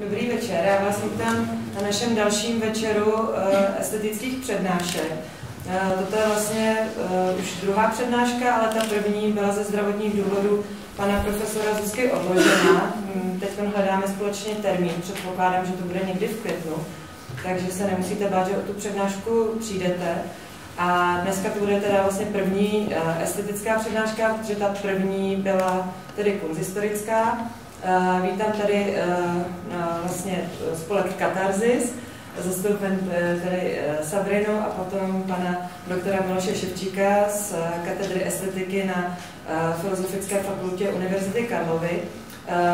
Dobrý večer, já vás vítám na našem dalším večeru uh, estetických přednášek. Uh, toto je vlastně uh, už druhá přednáška, ale ta první byla ze zdravotních důvodů pana profesora Zuzky odložena. Hmm, teď hledáme společně termín, předpokládám, že to bude někdy v květnu, takže se nemusíte bát, že o tu přednášku přijdete. A dneska to bude teda vlastně první estetická přednáška, protože ta první byla tedy konzistorická. Uh, vítám tady uh, vlastně spolek Katarzis, zastoupen tady Sabrinou a potom pana doktora Miloše Ševčíka z katedry estetiky na Filozofické fakultě Univerzity Karlovy.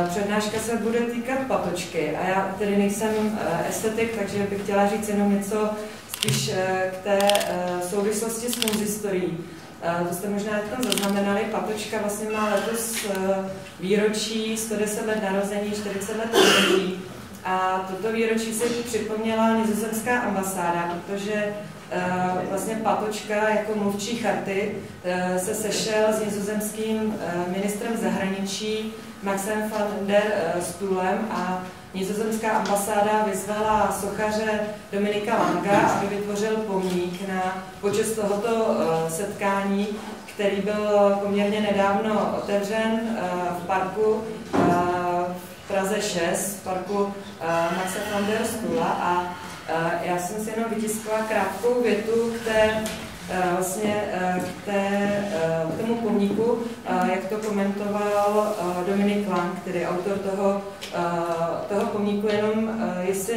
Přednáška se bude týkat patočky a já tedy nejsem estetik, takže bych chtěla říct jenom něco spíš k té souvislosti s konzistorií. To jste možná teď zaznamenali, Patočka vlastně má letos výročí 110 let narození, 40 let narození. A toto výročí se připomněla nizozemská ambasáda, protože vlastně Patočka jako mluvčí charty se sešel s nizozemským ministrem zahraničí Maxem van der Stulem a Nizozemská ambasáda vyzvala sochaře Dominika Langa, aby vytvořil pomník na počest tohoto eh, setkání, který byl poměrně nedávno otevřen eh, v parku eh, v Praze 6, v parku Maxe van der Stula a já jsem si jenom vytiskla krátkou větu k té vlastně k, té, k tomu pomníku, jak to komentoval Dominik Lang, který je autor toho, toho pomníku, jenom jestli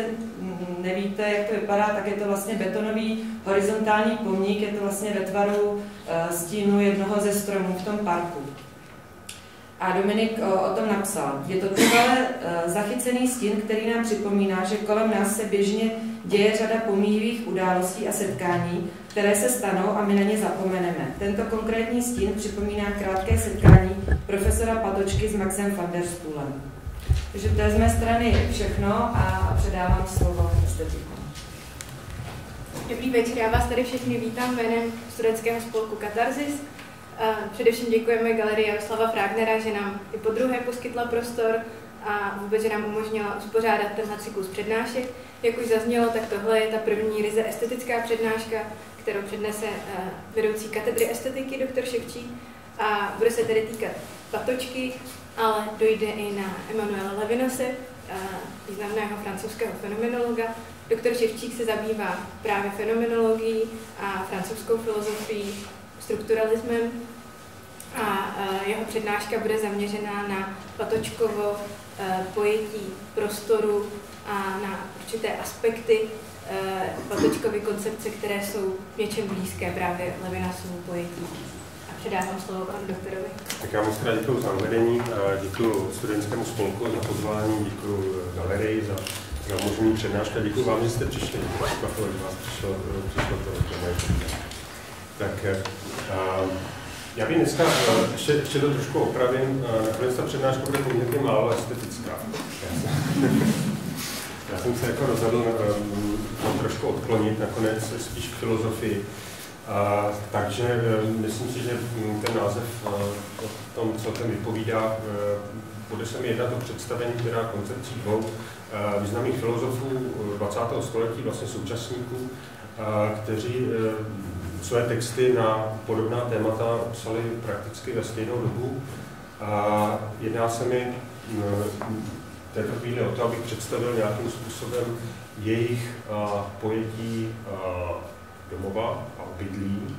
nevíte, jak to vypadá, tak je to vlastně betonový horizontální pomník, je to vlastně ve tvaru stínu jednoho ze stromů v tom parku. A Dominik o, tom napsal. Je to trvale zachycený stín, který nám připomíná, že kolem nás se běžně děje řada pomíjivých událostí a setkání, které se stanou a my na ně zapomeneme. Tento konkrétní stín připomíná krátké setkání profesora Patočky s Maxem van der Spoolem. Takže to je z mé strany všechno a předávám slovo estetiku. Dobrý večer, já vás tady všechny vítám jménem studentského spolku Katarzis. Především děkujeme galerii Jaroslava Fragnera, že nám i po druhé poskytla prostor a vůbec, že nám umožnila uspořádat tenhle cyklus přednášek. Jak už zaznělo, tak tohle je ta první ryze estetická přednáška, kterou přednese eh, vedoucí katedry estetiky doktor Ševčík a bude se tedy týkat patočky, ale dojde i na Emanuela Levinose, eh, významného francouzského fenomenologa. Doktor Ševčík se zabývá právě fenomenologií a francouzskou filozofií, strukturalismem a eh, jeho přednáška bude zaměřená na Patočkovo pojetí prostoru a na určité aspekty Patočkovy eh, koncepce, které jsou něčem blízké právě Levinasovu pojetí. A předávám slovo panu doktorovi. Tak já moc krát děkuji za uvedení, děkuji studentskému spolku za pozvání, děkuji galerii za, za možný přednášku a děkuji vám, že jste přišli. Překvapilo, že vás přišlo, přišlo to, to Tak já bych dneska, ještě, ještě to trošku opravím, nakonec ta přednáška bude poměrně málo estetická. Já jsem se jako rozhodl um, trošku odklonit nakonec spíš k filozofii. A, takže um, myslím si, že ten název uh, o tom celkem vypovídá. Uh, bude se mi jednat o představení, která koncepcí dvou uh, významných filozofů 20. století, vlastně současníků, kteří své texty na podobná témata psali prakticky ve stejnou dobu. A jedná se mi této chvíli o to, abych představil nějakým způsobem jejich pojetí domova a obydlí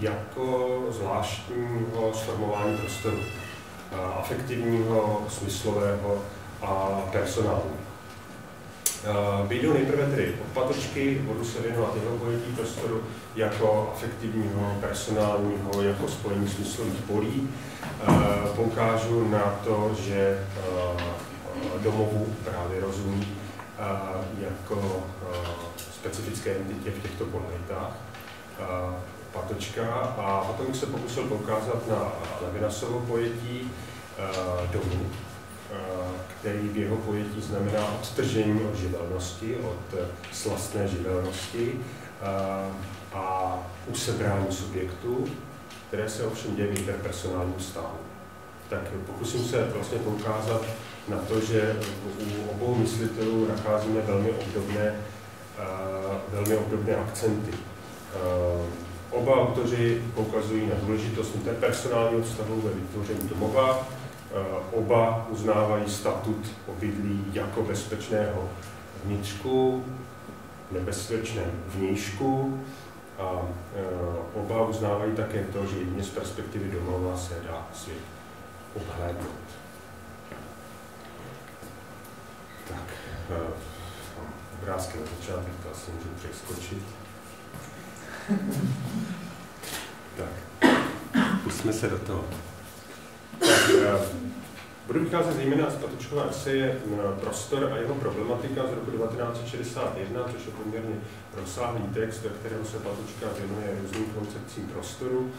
jako zvláštního sformování prostoru, afektivního, smyslového a personálního. Vyjdu nejprve tedy od patočky, budu se věnovat jeho pojetí prostoru jako afektivního, personálního, jako spojení smyslových polí. Poukážu na to, že domovu právě rozumí jako specifické entitě v těchto polaritách patočka a potom se pokusil poukázat na Levinasovo pojetí domu, který v jeho pojetí znamená odtržení od živelnosti, od slastné živelnosti a usebrání subjektů, které se ovšem dějí v interpersonálním vztahu. Tak pokusím se vlastně poukázat na to, že u obou myslitelů nacházíme velmi obdobné, velmi obdobné akcenty. Oba autoři poukazují na důležitost interpersonálního vztahu ve vytvoření domova. Oba uznávají statut obydlí jako bezpečného vnitřku, nebezpečném vnějšku a oba uznávají také to, že jedině z perspektivy domova se dá svět obhlédnout. Tak, obrázky na začátek, to asi můžu přeskočit. tak, pustíme se do toho. Tak, budu vycházet zejména z Patočkova eseje Prostor a jeho problematika z roku 1961, což je poměrně rozsáhlý text, ve kterém se Patočka věnuje různým koncepcím prostoru,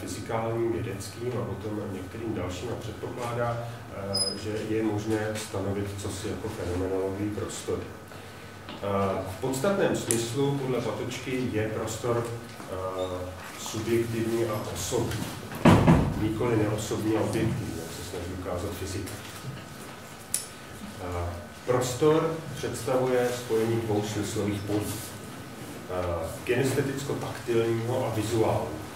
fyzikálním, vědeckým a potom některým dalším a předpokládá, že je možné stanovit co si jako fenomenologii prostoru. V podstatném smyslu podle Patočky je prostor subjektivní a osobní, nikoli neosobní a objektivní, jak se snaží ukázat fyzika. Prostor představuje spojení dvou smyslových polí. Kinesteticko-taktilního a vizuálního.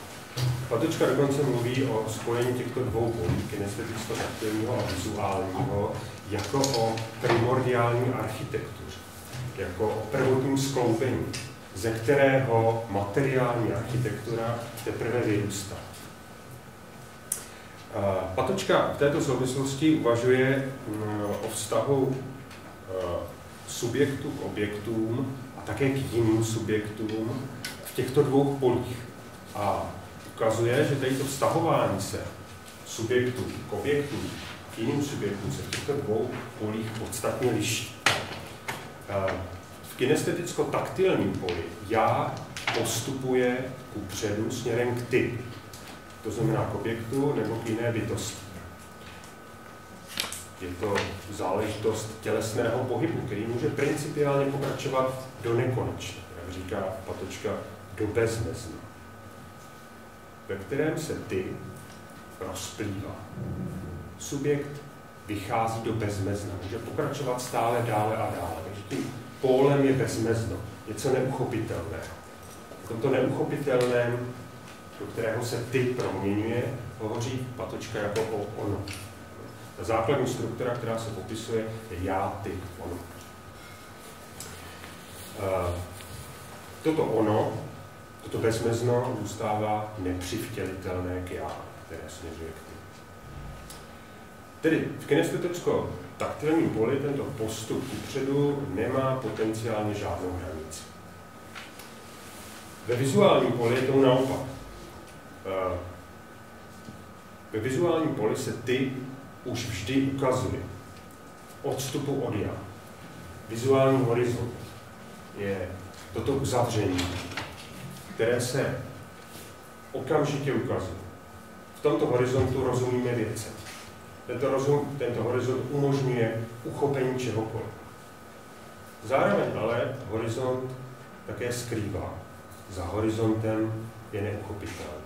Patočka dokonce mluví o spojení těchto dvou polí, kinesteticko-taktilního a vizuálního, jako o primordiální architektuře, jako o prvotním skloubení, ze kterého materiální architektura teprve vyrůstá. Patočka v této souvislosti uvažuje mm, o vztahu subjektu k objektům a také k jiným subjektům v těchto dvou polích. A ukazuje, že tady to vztahování se subjektů k objektům, k jiným subjektům se v těchto dvou polích podstatně liší. V kinesteticko-taktilním poli já postupuje ku předu směrem k ty, to znamená k objektu nebo k jiné bytosti. Je to záležitost tělesného pohybu, který může principiálně pokračovat do nekonečna, jak říká Patočka, do bezmezna ve kterém se ty rozplývá. Subjekt vychází do bezmezna, může pokračovat stále dále a dále. Takže tím pólem je bezmezno, něco neuchopitelného. V tomto neuchopitelném, do kterého se ty proměňuje, hovoří Patočka jako o ono. Ta základní struktura, která se popisuje, je já, ty, ono. Eh, toto ono Toto bezmezno zůstává nepřivtělitelné k já, které směřuje k ty. Tedy v kinesteticko-taktilním poli tento postup upředu nemá potenciálně žádnou hranici. Ve vizuálním poli je to naopak. Eh, ve vizuálním poli se ty už vždy ukazuje. Odstupu od já. Vizuální horizont je toto uzavření které se okamžitě ukazují. V tomto horizontu rozumíme věce. Tento, rozum, tento horizont umožňuje uchopení čehokoliv. Zároveň ale horizont také skrývá. Za horizontem je neuchopitelný.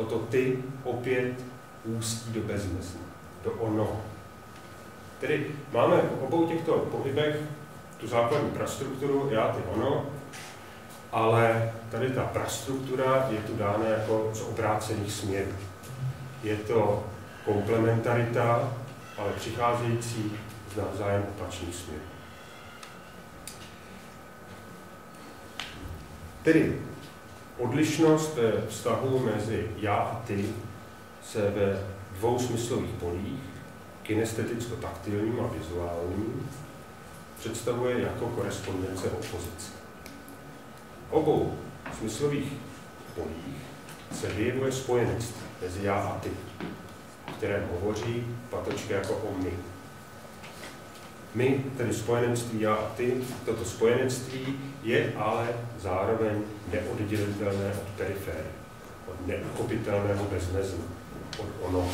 Toto ty opět ústí do bezmezna, do ono. Tedy máme v obou těchto pohybech tu základní prastrukturu já, ty, ono, ale tady ta prastruktura je tu dána jako z obrácených směrů. Je to komplementarita, ale přicházející z navzájem opačných směrů. Tedy odlišnost vztahu mezi já a ty se ve dvou smyslových polích, kinesteticko-taktilním a vizuálním, představuje jako korespondence opozice obou smyslových polích se vyjevuje spojenectví mezi já a ty, kterém hovoří Patočka jako o my. My, tedy spojenectví já a ty, toto spojenectví je ale zároveň neoddělitelné od periféry, od neuchopitelného bezmezna, od ono.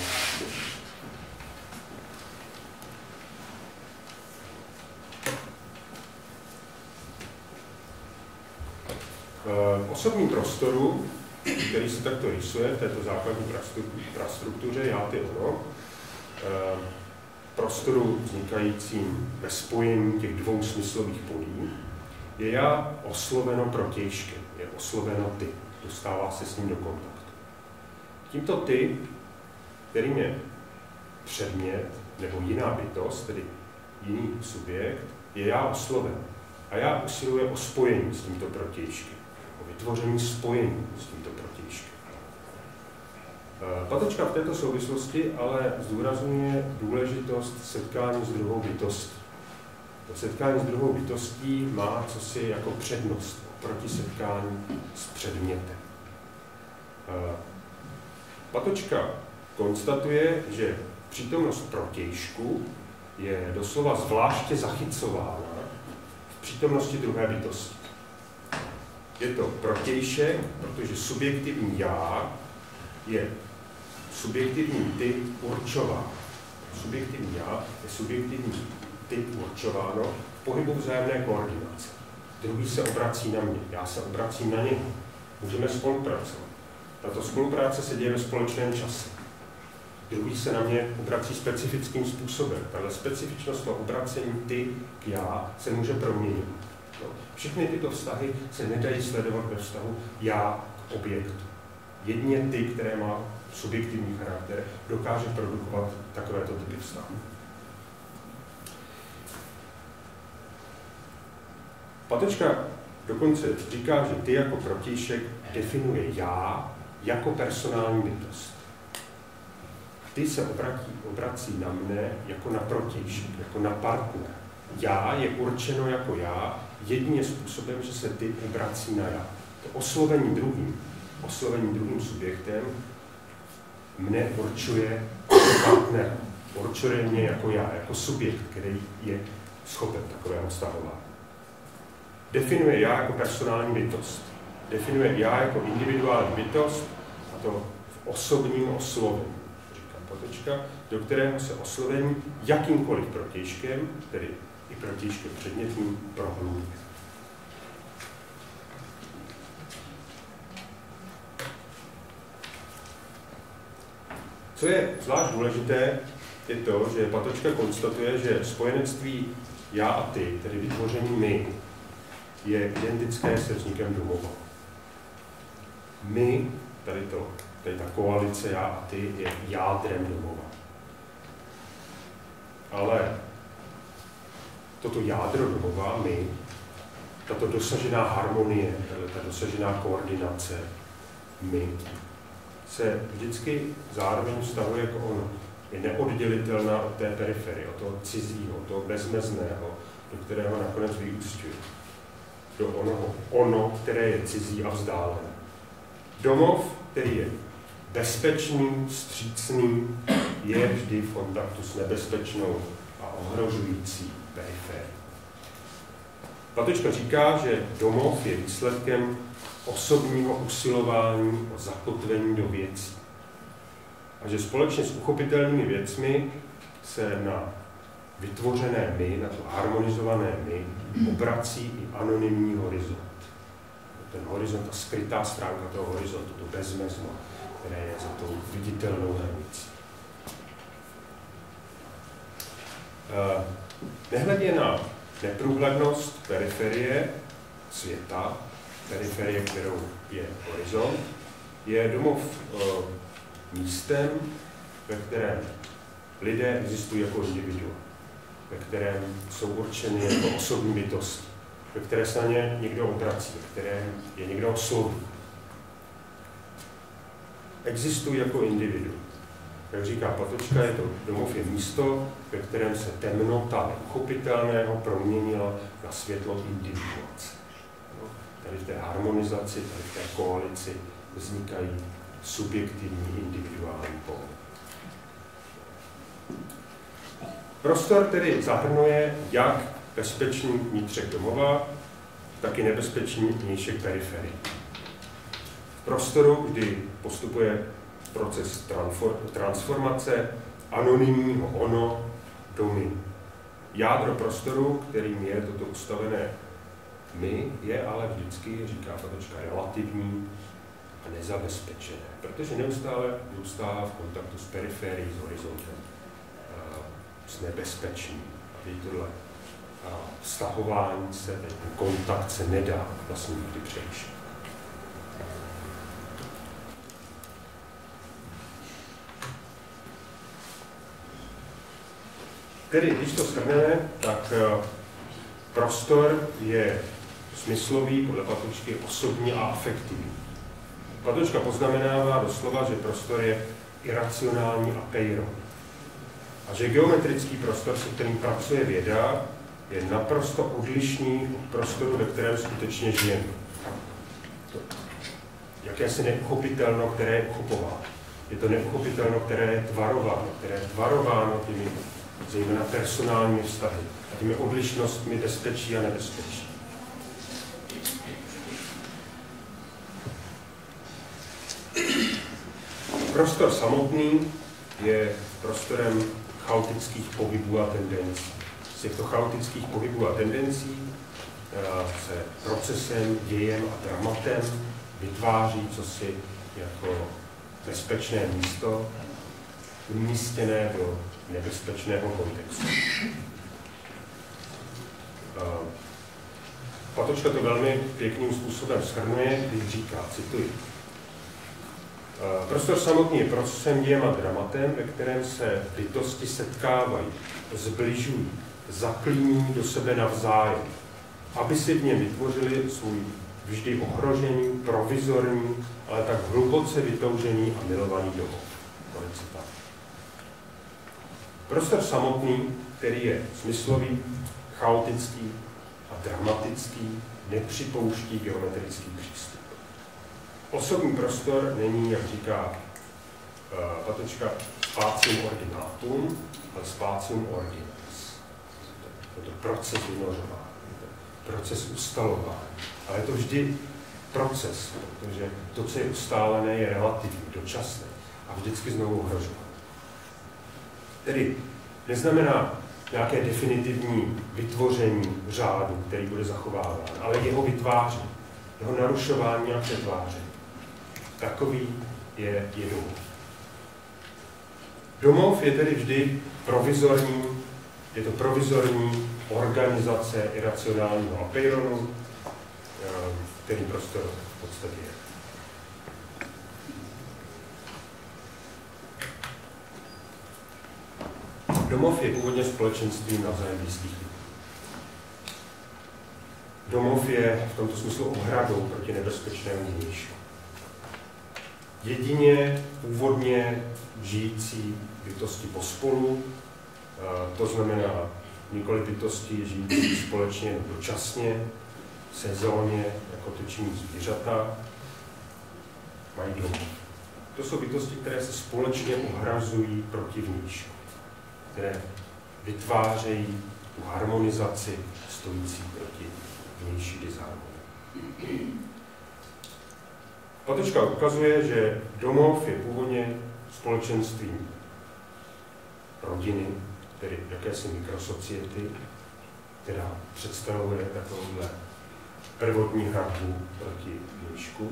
V osobním prostoru, který se takto rysuje v této základní prastruktuře já, ty, ono, prostoru vznikajícím ve spojení těch dvou smyslových polí, je já osloveno protějškem, je osloveno ty, dostává se s ním do kontaktu. Tímto ty, kterým je předmět nebo jiná bytost, tedy jiný subjekt, je já osloven. A já usiluji o spojení s tímto protějškem, o vytvoření spojení s tímto protějškem. Eh, Patočka v této souvislosti ale zdůrazňuje důležitost setkání s druhou bytostí. To setkání s druhou bytostí má cosi jako přednost proti setkání s předmětem. Eh, Patočka konstatuje, že přítomnost protějšku je doslova zvláště zachycována v přítomnosti druhé bytosti. Je to protějšek, protože subjektivní já je subjektivní typ určován. Subjektivní já je subjektivní typ určováno v pohybu vzájemné koordinace. Druhý se obrací na mě, já se obracím na něj. Můžeme spolupracovat. Tato spolupráce se děje ve společném čase. Druhý se na mě obrací specifickým způsobem. Tahle specifičnost toho obracení ty k já se může proměnit. No. Všechny tyto vztahy se nedají sledovat ve vztahu já k objektu. Jedně ty, které má subjektivní charakter, dokáže produkovat takovéto typy vztahů. Patečka dokonce říká, že ty jako protějšek definuje já jako personální bytost. Ty se obratí, obrací na mne jako na protějšek, jako na partner. Já je určeno jako já jedině způsobem, že se ty obrací na já. To oslovení druhým, oslovení druhým subjektem mne určuje partner. Určuje mě jako já, jako subjekt, který je schopen takového vztahování. Definuje já jako personální bytost. Definuje já jako individuální bytost, a to v osobním oslovení, říká Potečka, do kterého se oslovení jakýmkoliv protějškem, tedy i protějškem předmětným, prohlubuje. Co je zvlášť důležité, je to, že Patočka konstatuje, že spojenectví já a ty, tedy vytvoření my, je identické se vznikem domova. My, tady, to, tady ta koalice já a ty, je jádrem domova. Ale toto jádro domova, my, tato dosažená harmonie, ta dosažená koordinace, my, se vždycky zároveň vztahuje jako ono. Je neoddělitelná od té periferie, od toho cizího, toho bezmezného, do kterého nakonec vyústňuje. Do onoho, ono, které je cizí a vzdálené. Domov, který je bezpečný, střícný, je vždy v kontaktu s nebezpečnou a ohrožující periferií. Patočka říká, že domov je výsledkem osobního usilování o zakotvení do věcí. A že společně s uchopitelnými věcmi se na vytvořené my, na to harmonizované my, obrací i anonymní horizont. Ten horizont, ta skrytá stránka toho horizontu, to bezmezno, které je za tou viditelnou hranicí. Eh, nehledě na neprůhlednost periferie světa, periferie, kterou je horizont, je domov e, místem, ve kterém lidé existují jako individua, ve kterém jsou určeny jako osobní bytosti, ve které se na ně někdo obrací, ve kterém je někdo osloví. Existují jako individu. Jak říká Patočka, je to domov je místo, ve kterém se temnota neuchopitelného proměnila na světlo individuace tady v té harmonizaci, tady v té koalici vznikají subjektivní individuální pól. Prostor tedy zahrnuje jak bezpečný vnitřek domova, tak i nebezpečný vnějšek periferie. V prostoru, kdy postupuje proces transformace anonymního ono do my. Jádro prostoru, kterým je toto ustavené my je ale vždycky, říká Patočka, relativní a nezabezpečené, protože neustále zůstává v kontaktu s periferií, s horizontem. nebezpečný. A tohle vztahování se, ten kontakt se nedá vlastně nikdy přerušit. Tedy, když to shrneme, tak eh, prostor je smyslový, podle Patočky osobní a afektivní. Patočka poznamenává doslova, že prostor je iracionální a pejro. A že geometrický prostor, se kterým pracuje věda, je naprosto odlišný od prostoru, ve kterém skutečně žijeme. To jakési neuchopitelno, které je uchopováno. Je to neuchopitelno, které je tvarováno, které je tvarováno těmi zejména personální vztahy a těmi odlišnostmi bezpečí a nebezpečí. Prostor samotný je prostorem chaotických pohybů a tendencí. Z těchto chaotických pohybů a tendencí se procesem, dějem a dramatem vytváří cosi jako bezpečné místo, umístěné do nebezpečného kontextu. Patočka to velmi pěkným způsobem shrnuje, když říká, cituji, Prostor samotný je procesem dějem a dramatem, ve kterém se bytosti setkávají, zbližují, zaklíní do sebe navzájem, aby si v něm vytvořili svůj vždy ohrožený, provizorní, ale tak hluboce vytoužený a milovaný domov. Konec citátu. Prostor samotný, který je smyslový, chaotický a dramatický, nepřipouští geometrický přístup. Osobní prostor není, jak říká Patočka, spácium ordinatum, ale spácium ordinans. Je to proces vynořování, proces ustalování. Ale je to vždy proces, protože to, co je ustálené, je relativní, dočasné a vždycky znovu ohrožované. Tedy neznamená nějaké definitivní vytvoření řádu, který bude zachováván, ale jeho vytváření, jeho narušování a přetváření. Takový je, je domov. Domov je tedy vždy provizorní, je to provizorní organizace iracionálního apejronu, eh, který prostor v podstatě je. Domov je původně společenstvím navzájem blízkých. Domov je v tomto smyslu ohradou proti nebezpečnému vnějšku. Jedině původně žijící bytosti pospolu, to znamená nikoli bytosti žijící společně dočasně, sezóně, jako točení zvířata, mají domov. To jsou bytosti, které se společně ohrazují proti vnějšku které vytvářejí tu harmonizaci stojící proti vnější disharmonii. Patočka ukazuje, že domov je původně společenstvím rodiny, tedy jakési mikrosociety, která představuje takovouhle prvotní hradbu proti vnějšku,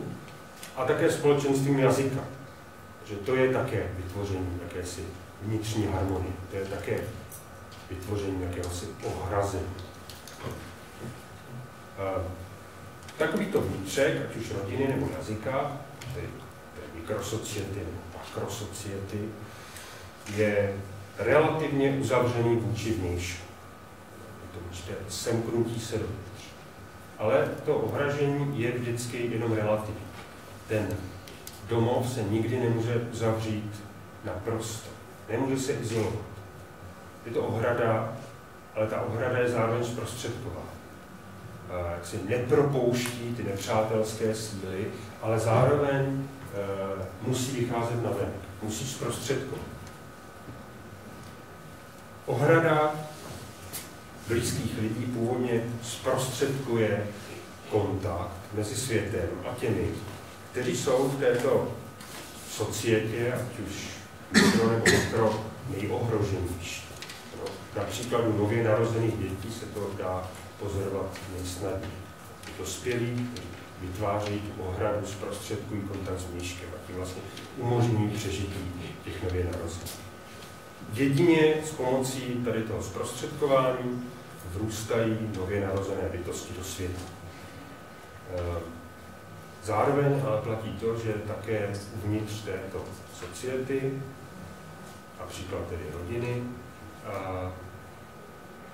a také společenstvím jazyka, že to je také vytvoření jakési vnitřní harmonie. To je také vytvoření jakéhosi ohrazy. Takovýto vnitřek, ať už rodiny nebo jazyka, tedy mikrosociety nebo makrosociety, je relativně uzavřený vůči vnějšku. Je to určité semknutí se dovnitř. Ale to ohražení je vždycky jenom relativní. Ten domov se nikdy nemůže uzavřít naprosto nemůže se izolovat. Je to ohrada, ale ta ohrada je zároveň zprostředková. Jak si nepropouští ty nepřátelské síly, ale zároveň e, musí vycházet na ven, musí zprostředkovat. Ohrada blízkých lidí původně zprostředkuje kontakt mezi světem a těmi, kteří jsou v této societě, ať už mikro nebo mikro nejohroženější. No, na příkladu nově narozených dětí se to dá pozorovat nejsnadněji. Dospělí vytváří tu ohradu, zprostředkují kontakt s míškem a tím vlastně umožňují přežití těch nově narozených. jedině s pomocí tady toho zprostředkování vrůstají nově narozené bytosti do světa. Eh, zároveň ale platí to, že také uvnitř této society, například tedy rodiny, a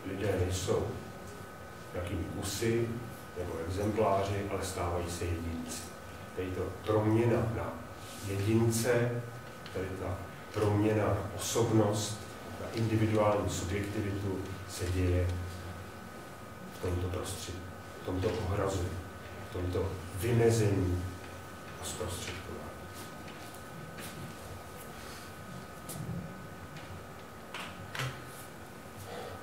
lidé nejsou jakými kusy nebo exempláři, ale stávají se jedinci. Tady to proměna na jedince, tady ta proměna na osobnost, na individuální subjektivitu se děje v tomto prostředí, v tomto ohrazu, v tomto vymezení a zprostředkování.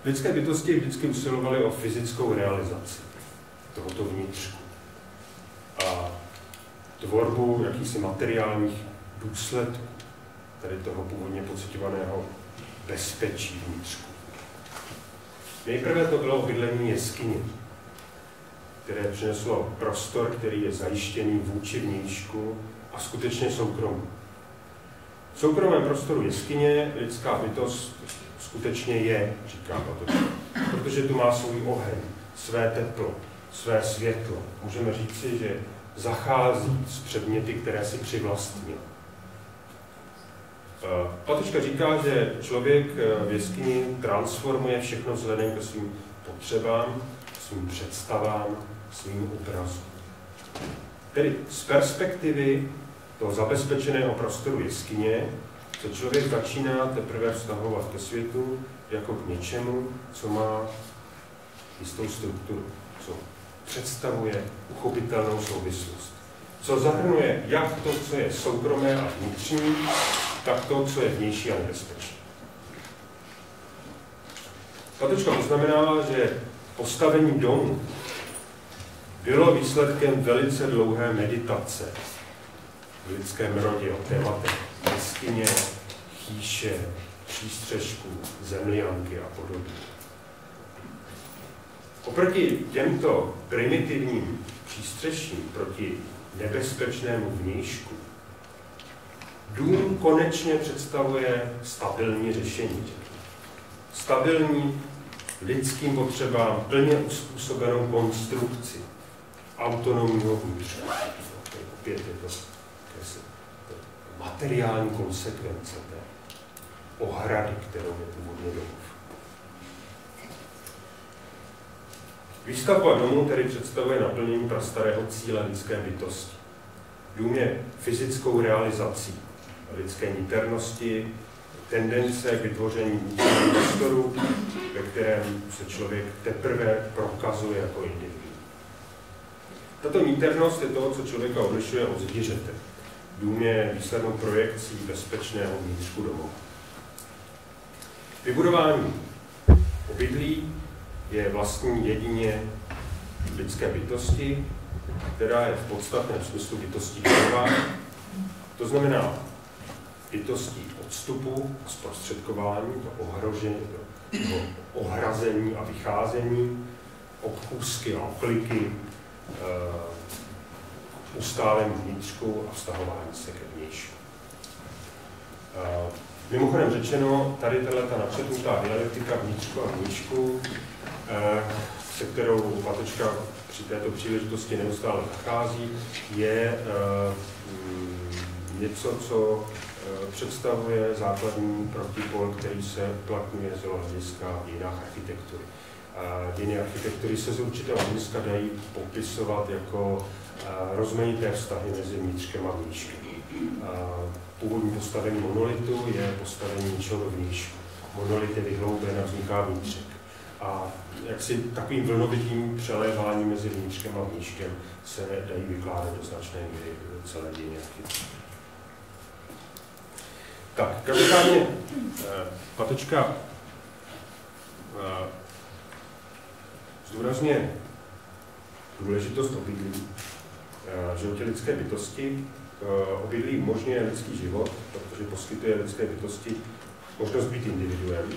Lidské bytosti vždycky usilovaly o fyzickou realizaci tohoto vnitřku a tvorbu jakýchsi materiálních důsledků tady toho původně pocitovaného bezpečí vnitřku. Nejprve to bylo bydlení jeskyně, které přineslo prostor, který je zajištěný vůči vnějšku a skutečně soukromý. V soukromém prostoru jeskyně lidská bytost skutečně je, říká Patočka, protože tu má svůj oheň, své teplo, své světlo. Můžeme říci, že zachází s předměty, které si přivlastnil. Eh, Patočka říká, že člověk eh, v jeskyni transformuje všechno vzhledem ke svým potřebám, svým představám, svým obrazům. Tedy z perspektivy toho zabezpečeného prostoru jeskyně se člověk začíná teprve vztahovat ke světu jako k něčemu, co má jistou strukturu, co představuje uchopitelnou souvislost. Co zahrnuje jak to, co je soukromé a vnitřní, tak to, co je vnější a nebezpečné. Patočka poznamenala, že postavení domu bylo výsledkem velice dlouhé meditace v lidském rodě o tématech jeskyně, chýše, přístřežku, zemlianky a podobně. Oproti těmto primitivním přístřeším, proti nebezpečnému vnějšku, dům konečně představuje stabilní řešení. Stabilní lidským potřebám plně uspůsobenou konstrukci autonomního vnitřku. Opět je to materiální konsekvence té ohrady, kterou je původně domov. Výstavba domu tedy představuje naplnění prastarého cíle lidské bytosti. Dům je fyzickou realizací lidské niternosti, tendence k vytvoření prostoru, ve kterém se člověk teprve prokazuje jako individuum. Tato níternost je to, co člověka odlišuje od zvířete. Dům je výslednou projekcí bezpečného vnitřku domova. Vybudování obydlí je vlastní jedině lidské bytosti, která je v podstatném smyslu bytostí domova. To znamená bytostí odstupu a zprostředkování, to ohrožení, to, to ohrazení a vycházení, obchůzky a okliky, eh, ustálém vnitřku a vztahování se ke vnějšku. Mimochodem řečeno, tady tato napřetnutá dialektika vnitřku a vnějšku, se kterou Patočka při této příležitosti neustále nachází, je mm, něco, co představuje základní protipol, který se uplatňuje z hlediska jiných architektury. Dějiny architektury se z určitého hlediska dají popisovat jako rozmanité vztahy mezi vnitřkem a vnějškem. Původní postavení monolitu je postavení něčeho vnějšku. Monolit je vyhlouben a vzniká vnitřek. A jak si takovým vlnovitým přeléváním mezi vnitřkem a vnějškem se dají vykládat do značné míry celé dějiny. Tak, každopádně eh, Patočka eh, zdůrazně důležitost obydlí životě lidské bytosti. Obydlí umožňuje lidský život, protože poskytuje lidské bytosti možnost být individuem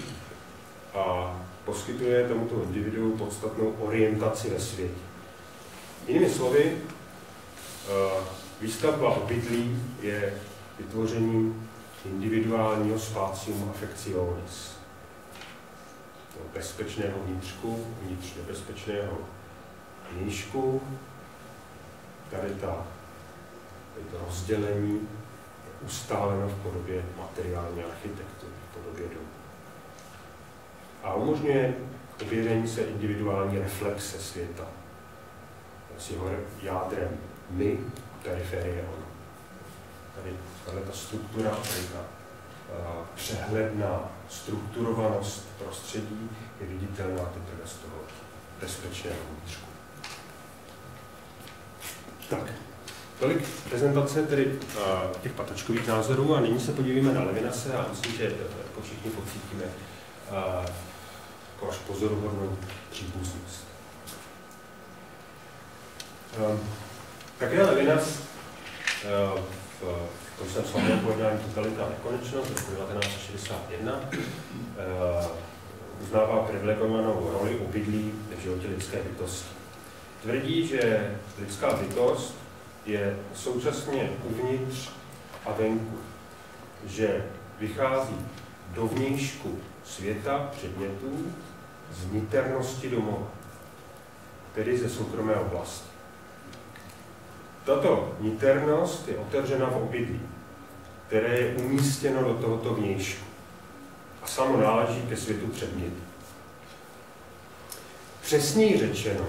a poskytuje tomuto individu podstatnou orientaci ve světě. Jinými slovy, výstavba obydlí je vytvořením individuálního spatium affectionis. Bezpečného vnitřku, vnitř nebezpečného vnějšku. Tady ta, to rozdělení je ustáleno v podobě materiální architektury, v podobě domu. A umožňuje objevení se individuální reflexe světa s jeho jádrem my, periferie ono. Tady, ta struktura, tady ta uh, přehledná strukturovanost prostředí je viditelná teprve z toho bezpečného vnitřku. Tak, tolik prezentace tedy uh, těch patočkových názorů a nyní se podívíme na Levinase a myslím, že jako všichni pocítíme jako až pozoruhodnou příbuznost. Um, tak je Levinas v tom jsem slavném pojednání Totalita nekonečnost roku 1961 uh, uznává privilegovanou roli obydlí v životě lidské bytosti. Tvrdí, že lidská bytost je současně uvnitř a venku, že vychází dovnějšku světa předmětů z vniternosti domova, tedy ze soukromé oblasti. Tato niternost je otevřena v obydlí, které je umístěno do tohoto vnějšku a samo náleží ke světu předmětu. Přesněji řečeno,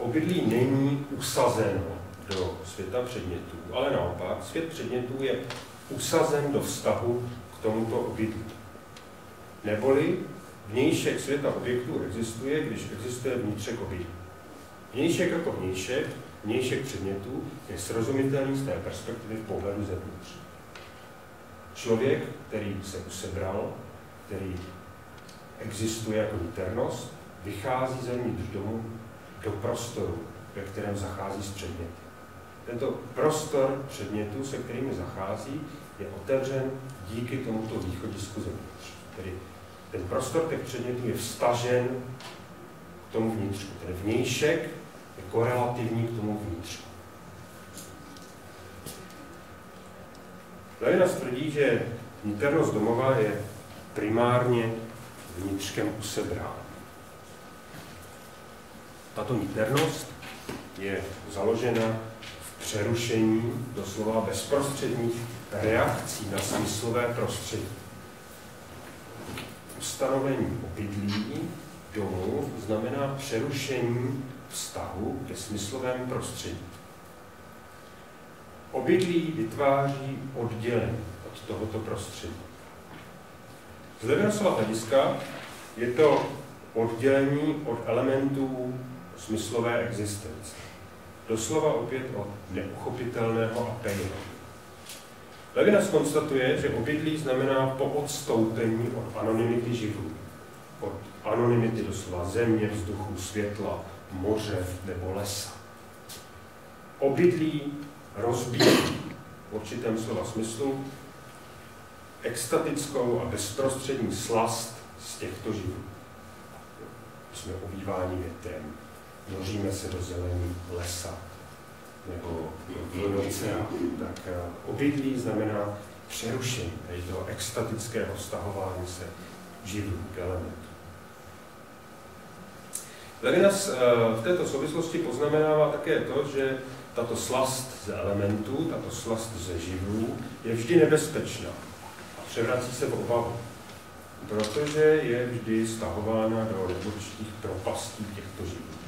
obydlí není usazeno do světa předmětů, ale naopak svět předmětů je usazen do vztahu k tomuto obydlí. Neboli vnějšek světa objektů existuje, když existuje vnitřek obydlí. Vnějšek jako vnějšek, vnějšek předmětů je srozumitelný z té perspektivy pohledu zevnitř. Člověk, který se usebral, který existuje jako niternost, vychází zevnitř domu do prostoru, ve kterém zachází s předměty. Tento prostor předmětů, se kterými zachází, je otevřen díky tomuto východisku zevnitř. Tedy ten prostor těch předmětů je vstažen k tomu vnitřku. Ten vnějšek je korelativní k tomu vnitřku. Levinas tvrdí, že niternost domova je primárně vnitřkem usebrán. Tato niternost je založena v přerušení doslova bezprostředních reakcí na smyslové prostředí. Ustanovení obydlí domu znamená přerušení vztahu ke smyslovému prostředí. Obydlí vytváří oddělení od tohoto prostředí. Z hlediska je to oddělení od elementů smyslové existence. Doslova opět od neuchopitelného a pevného. Levinas konstatuje, že obydlí znamená poodstoupení od anonymity živlů, od anonymity doslova země, vzduchu, světla, moře nebo lesa. Obydlí rozbíjí v určitém slova smyslu extatickou a bezprostřední slast z těchto živlů. Jsme obýváni větrem, noříme se do zelení lesa nebo oceánu. Tak eh, obydlí znamená přerušení toho extatického vztahování se živlů k elementu. Levinas eh, v této souvislosti poznamenává také to, že tato slast ze elementů, tato slast ze živlů je vždy nebezpečná a převrací se v obavu, protože je vždy stahována do určitých propastí těchto živlů.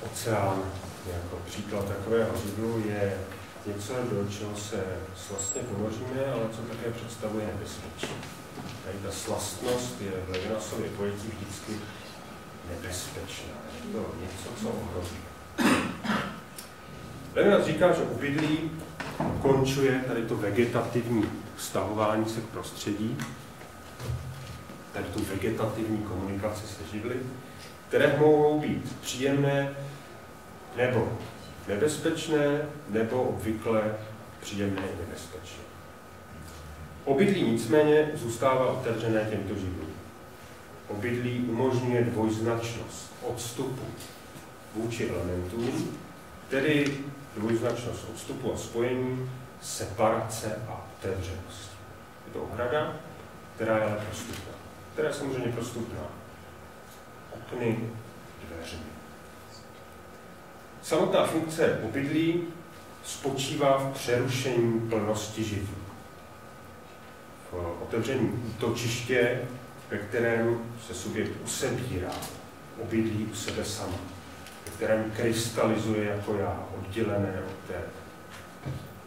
Oceán jako příklad takového živlu je něco, do čeho se slastně ponoříme, ale co také představuje nebezpečí. Tady ta slastnost je v Levinasově pojetí vždycky nebezpečná. Je to něco, co ohrozí. Levinas říká, že obydlí ukončuje tady to vegetativní vztahování se k prostředí, tady tu vegetativní komunikaci se živly, které mohou být příjemné nebo nebezpečné, nebo obvykle příjemné i nebezpečné. Obydlí nicméně zůstává otevřené těmto živlům obydlí umožňuje dvojznačnost odstupu vůči elementům, tedy dvojznačnost odstupu a spojení separace a otevřenosti. Je to ohrada, která je ale prostupná. Která je samozřejmě prostupná. Okny, dveřmi. Samotná funkce obydlí spočívá v přerušení plnosti živlu. V otevření útočiště, ve kterém se subjekt usebírá, obydlí u sebe sama, ve kterém krystalizuje jako já, oddělené od té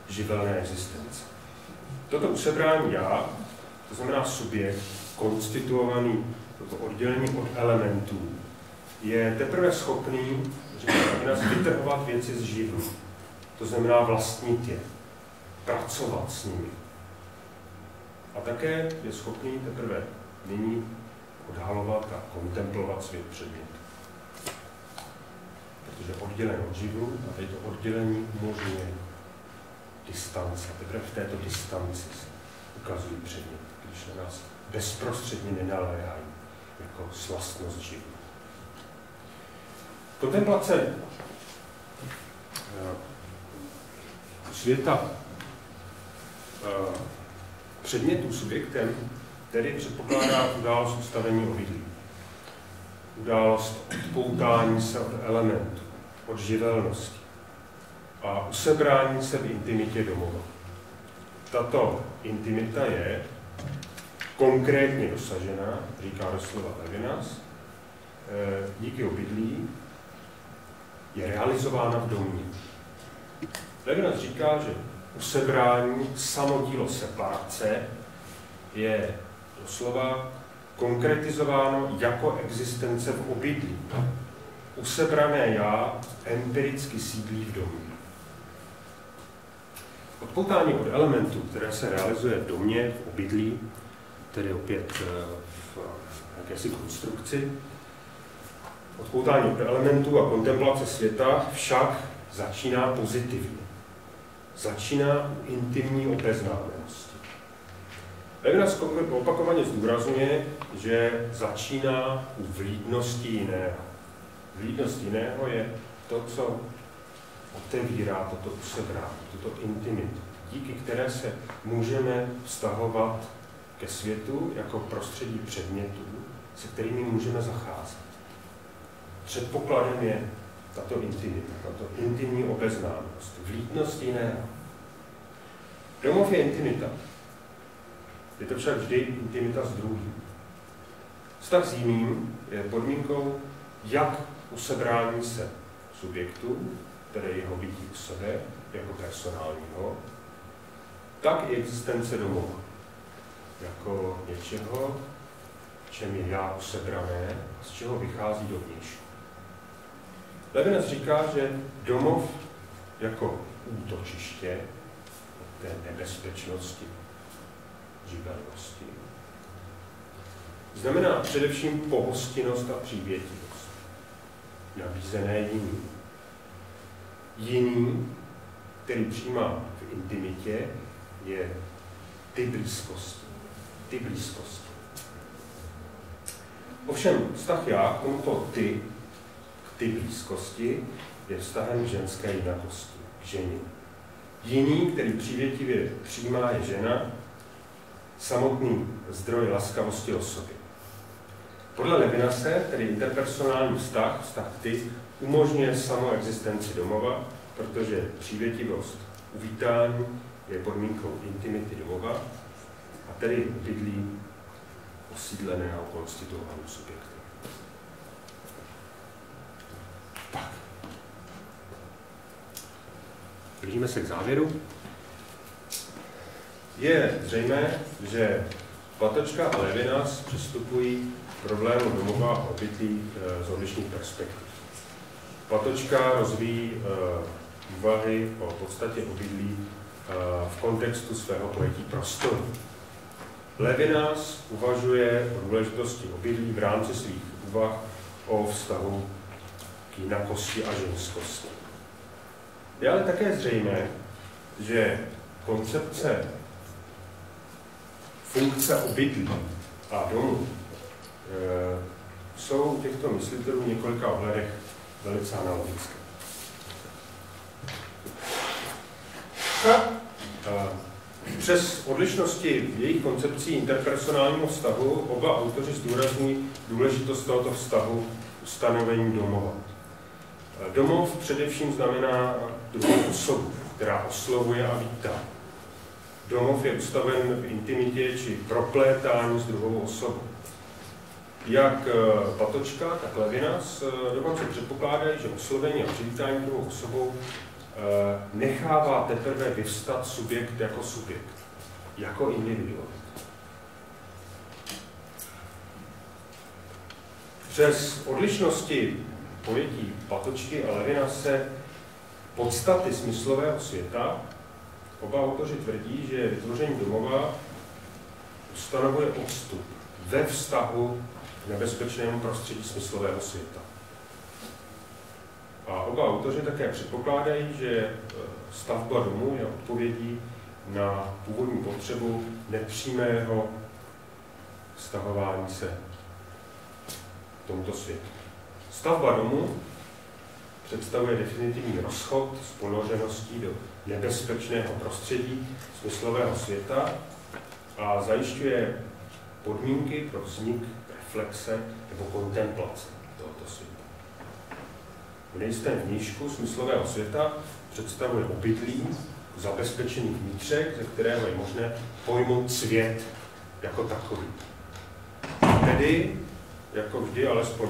živelné existence. Toto usebrání já, to znamená subjekt, konstituovaný, toto oddělení od elementů, je teprve schopný, nás, vytrhovat věci z živlu. To znamená vlastnit je, pracovat s nimi. A také je schopný teprve nyní odhalovat a kontemplovat svět předmět. Protože oddělen od živlu a teď to oddělení umožňuje distance. A teprve v této distanci se ukazují předmět, když na nás bezprostředně nenaléhají jako slastnost živlu. Kontemplace eh, světa eh, předmětů subjektem tedy předpokládá událost ustavení obydlí. Událost odpoutání se od elementu, od živelnosti a usebrání se v intimitě domova. Tato intimita je konkrétně dosažena, říká doslova Levinas, eh, díky obydlí je realizována v domě. Levinas říká, že usebrání, samodílo separace je doslova konkretizováno jako existence v obydlí. Usebrané já empiricky sídlí v domě. Odpoutání od elementu, které se realizuje v domě, v obydlí, tedy opět eh, v jakési konstrukci, odpoutání od elementů a kontemplace světa však začíná pozitivně. Začíná u intimní obeznámenosti. Levinas opakovaně zdůrazňuje, že začíná u vlídnosti jiného. Vlídnost jiného je to, co otevírá toto usebrání, tuto intimitu, díky které se můžeme vztahovat ke světu jako prostředí předmětů, se kterými můžeme zacházet. Předpokladem je tato intimita, tato intimní obeznámenost, vlítnost jiného. Domov je intimita. Je to však vždy intimita s druhým. Vztah s jiným je podmínkou jak usebrání se subjektu, které jeho bytí u sebe, jako personálního, tak i existence domova, jako něčeho, v čem je já usebrané z čeho vychází dovnitř. Levinas říká, že domov jako útočiště té nebezpečnosti, živelnosti, znamená především pohostinnost a přívětivost, nabízené jiným. Jiný, který přijímá v intimitě, je ty blízkosti. Ty blízkosti. Ovšem, vztah já k tomuto ty ty blízkosti je vztahem ženské jinakosti, k ženě. Jiný, který přívětivě přijímá, je žena, samotný zdroj laskavosti osoby. Podle Levinase, tedy interpersonální vztah, vztah ty, umožňuje samoexistenci domova, protože přívětivost uvítání je podmínkou intimity domova a tedy bydlí osídleného konstituovaného subjektu. Blížíme se k závěru. Je zřejmé, že Platočka a Levinas přistupují k problému domova a obytí eh, z odlišných perspektiv. Platočka rozvíjí eh, úvahy o podstatě obydlí eh, v kontextu svého pojetí prostoru. Levinas uvažuje o důležitosti obydlí v rámci svých úvah o vztahu k jinakosti a ženskosti. Je ale také zřejmé, že koncepce funkce obydlí a domu e, jsou u těchto myslitelů v několika ohledech velice analogické. Přes odlišnosti jejich koncepcí interpersonálního vztahu oba autoři zdůrazňují důležitost tohoto vztahu ustanovení domova. Domov především znamená druhou osobu, která oslovuje a vítá. Domov je ustaven v intimitě či proplétání s druhou osobou. Jak eh, Patočka, tak Levinas eh, dokonce předpokládají, že oslovení a přivítání druhou osobou eh, nechává teprve vyvstat subjekt jako subjekt, jako individuum. Přes odlišnosti pojetí Patočky a Levina se podstaty smyslového světa oba autoři tvrdí, že vytvoření domova ustanovuje odstup ve vztahu k nebezpečnému prostředí smyslového světa. A oba autoři také předpokládají, že e, stavba domu je odpovědí na původní potřebu nepřímého stahování se tomuto světu. Stavba domu představuje definitivní rozchod s ponořeností do nebezpečného prostředí smyslového světa a zajišťuje podmínky pro vznik reflexe nebo kontemplace tohoto světa. V nejistém vnížku smyslového světa představuje obydlí, zabezpečený vnitřek, ze kterého je možné pojmout svět jako takový. Tedy, jako vždy, alespoň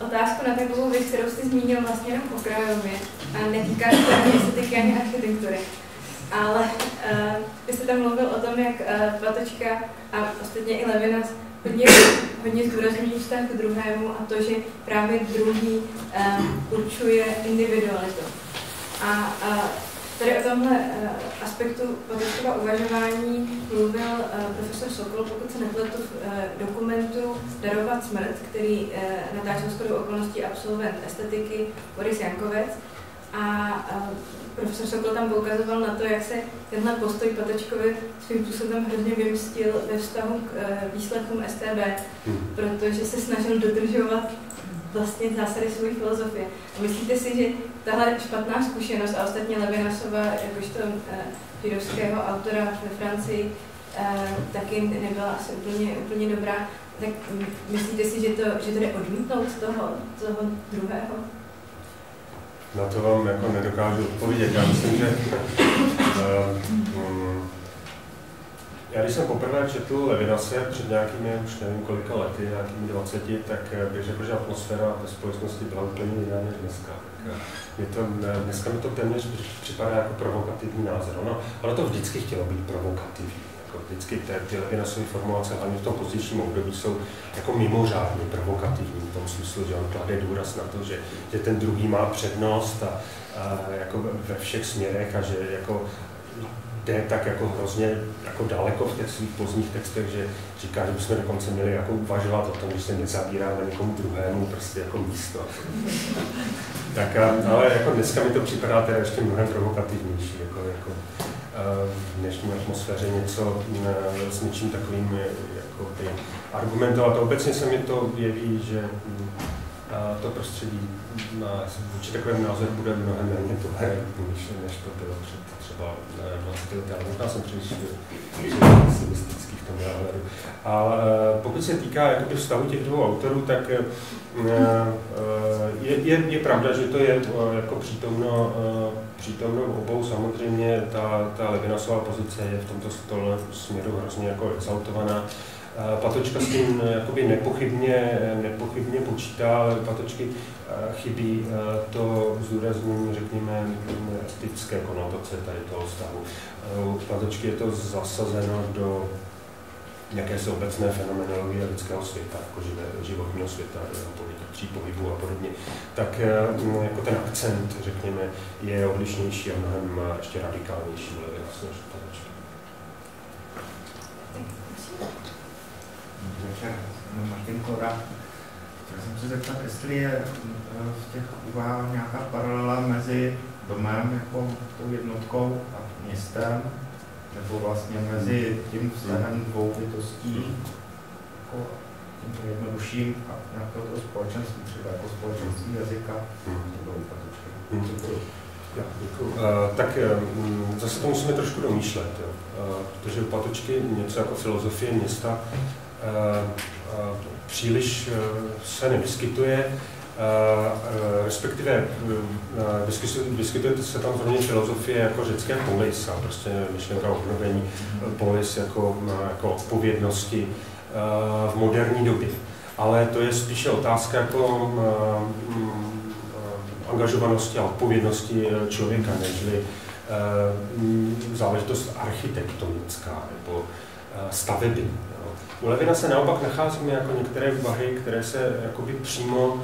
otázku na takovou věc, kterou jste zmínil vlastně jenom pokrajově. A netýká se ani estetiky, ani architektury. Ale uh, vy jste tam mluvil o tom, jak uh, Patočka a ostatně i Levinas hodně, hodně zdůrazňují vztah k druhému a to, že právě druhý um, určuje individualitu. A uh, Tady o tomhle uh, aspektu Patočkova uvažování mluvil uh, profesor Sokol, pokud se nepletu v uh, dokumentu Darovat smrt, který natáčel skoro okolností absolvent estetiky Boris Jankovec. A profesor Sokol tam poukazoval na to, jak se tenhle postoj Patočkovi svým způsobem hrozně vymstil ve vztahu k výsledkům STB, hmm. protože se snažil dodržovat vlastně zásady své filozofie. A myslíte si, že tahle špatná zkušenost a ostatně Levinasova, jakožto uh, židovského autora ve Francii, uh, taky nebyla asi úplně, úplně dobrá, tak myslíte si, že to, že to jde odmítnout toho, toho druhého? Na to vám jako nedokážu odpovědět. Já myslím, že uh, um, já když jsem poprvé četl Levinase před nějakými, už nevím kolika lety, nějakými 20, tak eh, bych řekl, že atmosféra ve společnosti byla úplně jiná než dneska. Tak je to, dneska mi to téměř připadá jako provokativní názor. Ono, ono to vždycky chtělo být provokativní. Jako vždycky ty, ty Levinasové formulace, hlavně v tom pozdějším období, jsou jako mimořádně provokativní v tom smyslu, že on klade důraz na to, že, že ten druhý má přednost a, a jako ve všech směrech a že jako jde tak jako hrozně jako daleko v těch svých pozdních textech, že říká, že bychom dokonce měli jako uvažovat o tom, že se nezabíráme někomu druhému prostě jako místo. tak, ale jako dneska mi to připadá teda ještě mnohem provokativnější, jako, jako v dnešní atmosféře něco s něčím takovým jako by argumentovat. Obecně se mi to jeví, že to prostředí na vůči takovém názoru bude mnohem méně tolerantní, než to bylo před třeba 20 lety, ale možná jsem příliš pessimistický v tom náhledu. A eh, pokud se týká jakoby, vztahu těch dvou autorů, tak eh, eh, je, je, je pravda, že to je jako přítomno, přítomno obou. Samozřejmě ta, ta Levinasová pozice je v tomto směru hrozně jako exaltovaná. Patočka s tím jakoby nepochybně, nepochybně počítá, ale Patočky chybí to zdůraznění, řekněme, etické konotace tady toho stavu. U Patočky je to zasazeno do jakési obecné fenomenologie lidského světa, jako životního světa, tří pohybů a podobně, tak jako ten akcent, řekněme, je odlišnější a mnohem ještě radikálnější než Patočky. Jsem Martin Kora. Chtěl jsem se zeptat, jestli je eh, v těch úvahách nějaká paralela mezi domem jako tou jednotkou a městem, nebo vlastně mezi tím vztahem dvou bytostí, jako tím jednodušším a nějakého toho společenství, třeba jako společenství jazyka, to bylo Děkuji. Uh, tak um, zase to musíme trošku domýšlet, jo. Uh, protože u Patočky něco jako filozofie města příliš uh, se nevyskytuje, uh, respektive vyskytuje, se tam zrovna filozofie jako řecké polis a prostě myšlenka obnovení polis jako, jako odpovědnosti v moderní době. Ale to je spíše otázka jako angažovanosti a odpovědnosti eh, člověka, eh, záležitost architektonická nebo eh, staveby. U Levina se naopak nacházíme jako některé úvahy, které se jakoby přímo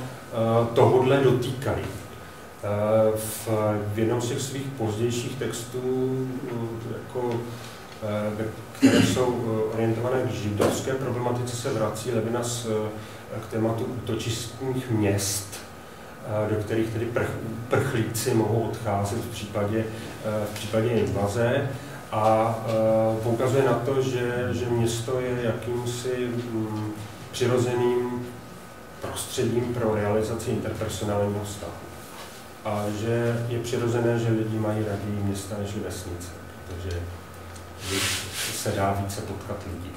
tohodle dotýkají. V, v jednom z těch svých pozdějších textů, jako, které jsou orientované k židovské problematice, se vrací Levinas k tématu útočistních měst, do kterých tedy prch, prchlíci mohou odcházet v případě, v případě invaze a poukazuje na to, že, že město je jakýmsi mm, přirozeným prostředím pro realizaci interpersonálního vztahu. A že je přirozené, že lidi mají raději města než vesnice, protože se dá více potkat lidí.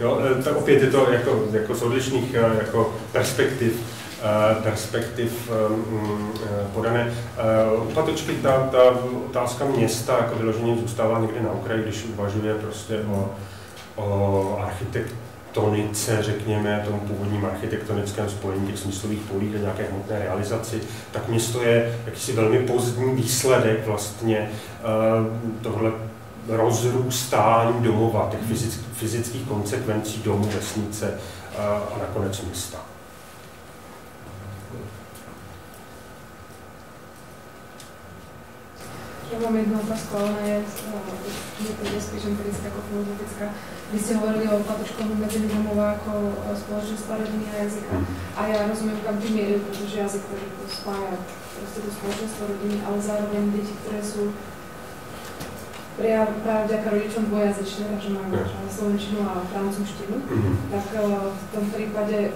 Jo, e, tak opět je to jako, jako z odlišných e, jako perspektiv, e, perspektiv um, podané. U Patočky ta, ta otázka města jako vyloženě zůstává někde na okraji, když uvažuje prostě o, o architektonice, řekněme, tomu původním architektonickém spojení těch smyslových polí a nějaké hmotné realizaci, tak město je jakýsi velmi pozdní výsledek vlastně tohle rozrůstání domova, těch fyzických, fyzických konsekvencí domu, vesnice a nakonec města. Já mám jednu otázku, ale ona je, je to spíš empirická jako filozofická. Vy jste hovorili o patočkovu mezi domova jako společenstva rodiny a jazyka. Mhm. A já rozumím, kam ty míry, protože jazyk to spája prostě to společenstvo rodiny, ale zároveň děti, které jsou ja práve vďaka rodičom dvojazyčné, takže mám slovenčinu a francúzštinu, mm-hmm. tak uh, v tom prípade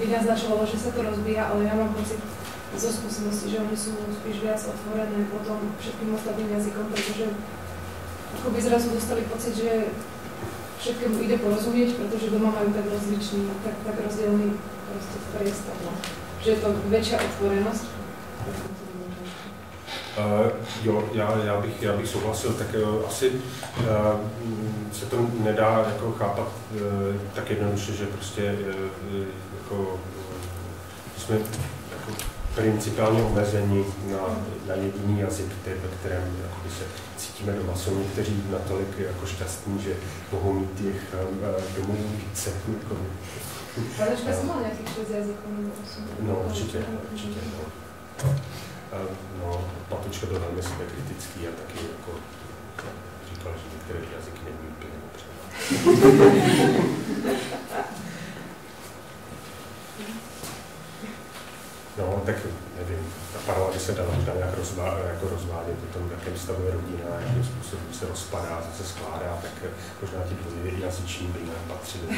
by naznačovalo, že sa to rozvíja, ale ja mám pocit zo skúsenosti, že oni sú spíš viac otvorené potom všetkým ostatným jazykom, pretože ako by zrazu dostali pocit, že všetkému ide porozumieť, pretože doma majú tak rozličný, tak, tak rozdielný proste priestor. No. Že je to väčšia otvorenosť. Uh, jo, já, já, bych, já bych souhlasil, tak uh, asi uh, se to nedá jako chápat uh, tak jednoduše, že prostě uh, jako, jsme jako principálně omezení na, na jediný jazyk, který, ve kterém jakoby se cítíme doma. Jsou někteří natolik jako šťastní, že mohou mít těch uh, domovů více. Ale jsi mal nějakých šest jazyků? No, určitě, určitě. No no, Patočka byl velmi sebekritický a taky jako říkal, že některé jazyky neumí úplně No, tak nevím, ta parola by se dala možná nějak rozvá, jako rozvádět o tom, v jakém stavu je rodina, jakým způsobem se rozpadá, se skládá, tak možná ti dvojazyční by nám patřili.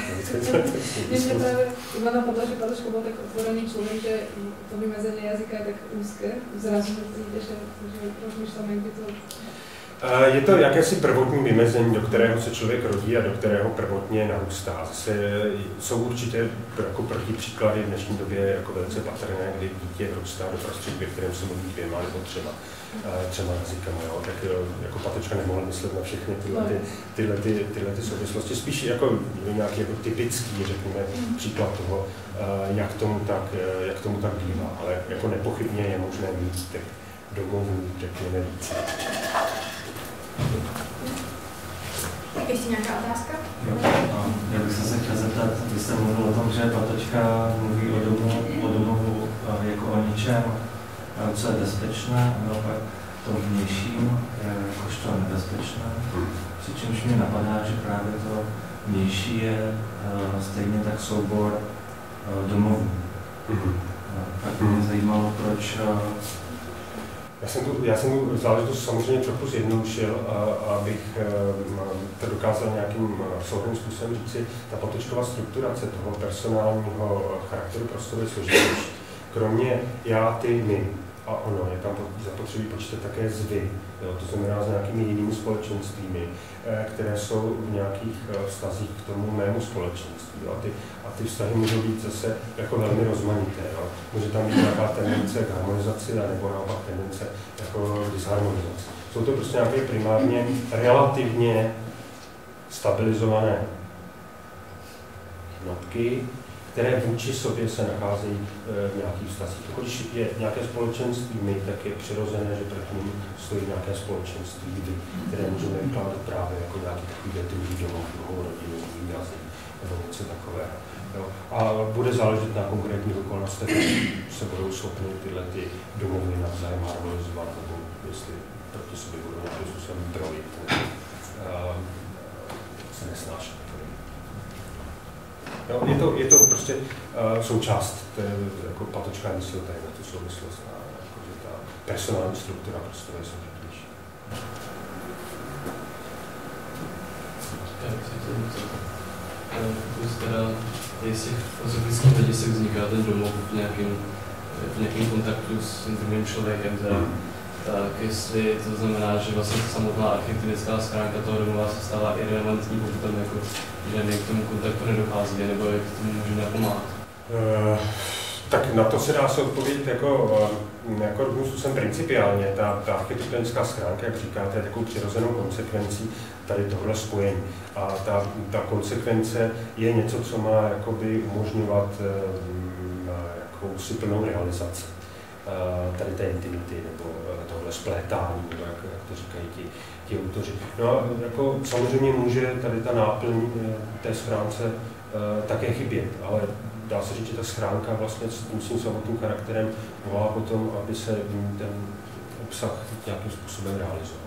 Mě právě Iva napadlo, že Patočko byl tak otvorený člověk, že to vymezení jazyka je tak úzké, zrazu, že, že rozmýšlám, jak by to je to jakési prvotní vymezení, do kterého se člověk rodí a do kterého prvotně narůstá. Zase jsou určitě jako proti příklady v dnešní době jako velice patrné, kdy dítě růstá do prostředí, ve kterém se mluví dvěma nebo třeba, třeba jazykama. Jo. Tak jako patečka nemohla myslet na všechny tyhle, ty, tyhle, ty, tyhle ty souvislosti. Spíš jako nějaký jako typický, řekněme, příklad toho, jak tomu tak, jak tomu tak bývá. Ale jako nepochybně je možné mít těch domovů, řekněme, více. Tak ještě nějaká otázka? Jo, já bych se chtěl zeptat, vy jste mluvil o tom, že Patočka mluví o domovu, o domovu jako o ničem, co je bezpečné, naopak to vnějším je jakožto nebezpečné, přičemž mě napadá, že právě to vnější je stejně tak soubor domovů. Tak mě zajímalo, proč já jsem, tu, já jsem tu záležitost samozřejmě trochu zjednodušil, abych to dokázal nějakým souhrným způsobem říci. Ta potočková strukturace toho personálního charakteru prostoru je složitější. Kromě já, ty, my a ono, je tam zapotřebí počítat také zvy, jo, to znamená s nějakými jinými společenstvími, eh, které jsou v nějakých eh, vztazích k tomu mému společenství. Jo, a, ty, a ty vztahy můžou být zase jako velmi rozmanité. Jo. Může tam být nějaká tendence k harmonizaci, nebo naopak tendence jako disharmonizaci. Jsou to prostě nějaké primárně relativně stabilizované jednotky, které vůči sobě se nacházejí e, v nějakých vztazích. Když je nějaké společenství my, tak je přirozené, že proti ním stojí nějaké společenství které můžeme vykládat právě jako nějaký takový druhý domov, druhou rodinu, jazyk nebo něco takového. Jo. A bude záležet na konkrétních okolnostech, se budou schopni tyhle ty domovy navzájem harmonizovat, nebo jestli proti sobě budou nějakým způsobem brojit, uh, se nesnášet. Jo, je, to, je to prostě uh, součást té jako patočká mysli tady na tu souvislost a jako, že ta personální struktura prostě je složitější. teda, jestli v filozofickém hledisek vzniká ten domov v nějakém, v nějakém kontaktu s druhým člověkem, teda, hmm. Tak jestli to znamená, že vlastně samotná architektonická schránka toho domova se stává irrelevantní, pokud tam jako že k tomu kontaktu nedochází, nebo jak tomu může napomáhat? Uh, tak na to se dá se odpovědět jako, eh, jako různým způsobem principiálně. Ta, ta architektonická schránka, jak říkáte, je takovou přirozenou konsekvencí tady tohle spojení. A ta, ta konsekvence je něco, co má jakoby umožňovat um, jakousi plnou realizaci tady té intimity nebo tohle splétání, jak, jak to říkají ti, ti autoři. No a jako samozřejmě může tady ta náplň eh, té schránce také chybět, ale dá se říct, že ta schránka vlastně s tím svým samotným charakterem volá potom, aby se ten obsah nějakým způsobem realizoval.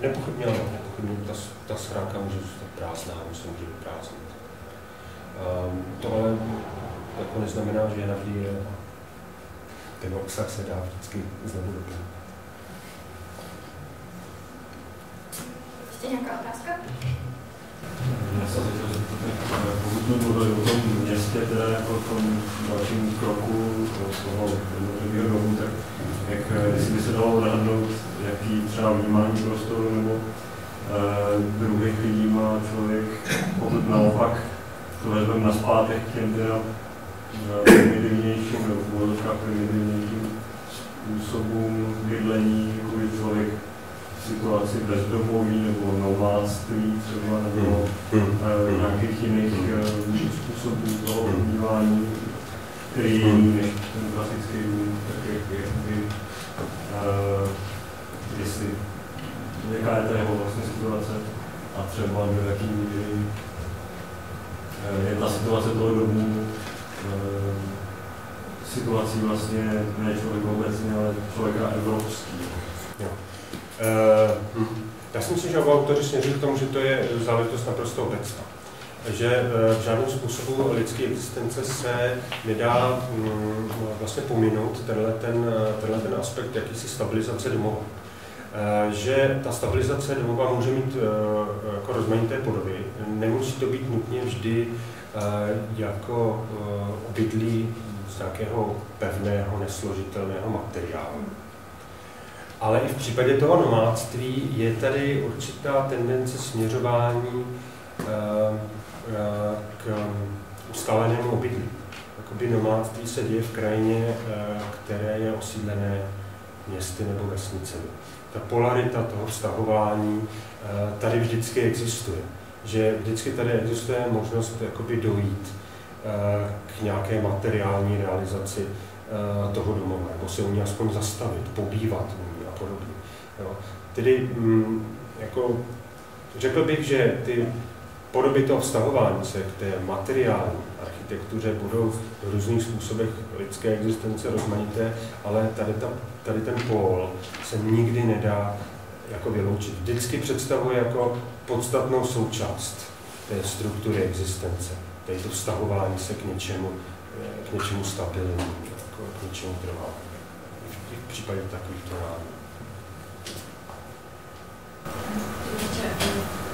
Nepochybně ano, nepochybně ta, ta schránka může zůstat prázdná, nebo se může vyprázdnit. Um, to ale jako neznamená, že je navždy ten obsah se dá vždycky znovu doplnit. Ještě nějaká otázka? Já se zeptat, pokud jsme mluvili o tom městě, teda jako v tom dalším kroku toho jednotlivého domu, tak jak, jestli by se dalo odhadnout, jaký třeba vnímání prostoru nebo eh, druhých lidí má člověk, pokud naopak to vezmeme na zpátek k těm teda eh, primitivnějším nebo primitivnějším způsobům bydlení, jako člověk situaci bezdomoví nebo nomádství třeba, nebo hmm. uh, nějakých jiných uh, způsobů toho obývání, který je jiný než ten klasický dům, tak jak je, uh, jestli, jaká je ta jeho vlastně situace a třeba do jaký míry je ta situace toho domu situací vlastně ne člověka obecně, ale člověka evropského. Uh, já si myslím, že oba autoři směřují k tomu, že to je záležitost naprosto obecná. Že uh, v žádném způsobu lidské existence se nedá um, vlastně pominout tenhle ten, tenhle ten aspekt jakýsi stabilizace domova. Že ta stabilizace domova může mít jako rozmanité podoby. Nemusí to být nutně vždy jako obydlí z nějakého pevného, nesložitelného materiálu ale i v případě toho nomádství je tady určitá tendence směřování uh, k ustálenému obydlí. Jakoby nomádství se děje v krajině, které je osídlené městy nebo vesnicemi. Ta polarita toho vztahování tady vždycky existuje. Že vždycky tady existuje možnost jakoby dojít k nějaké materiální realizaci toho domova, nebo se u ní aspoň zastavit, pobývat podobně. Jo. Tedy mm, jako, řekl bych, že ty podoby toho vztahování se k té materiální architektuře budou v různých způsobech lidské existence rozmanité, ale tady, ta, tady ten pól se nikdy nedá jako vyloučit. Vždycky představuje jako podstatnou součást té struktury existence, tedy to vztahování se k něčemu, k něčemu stabilnímu, jako k něčemu trvalému. V případě takovýchto rádů.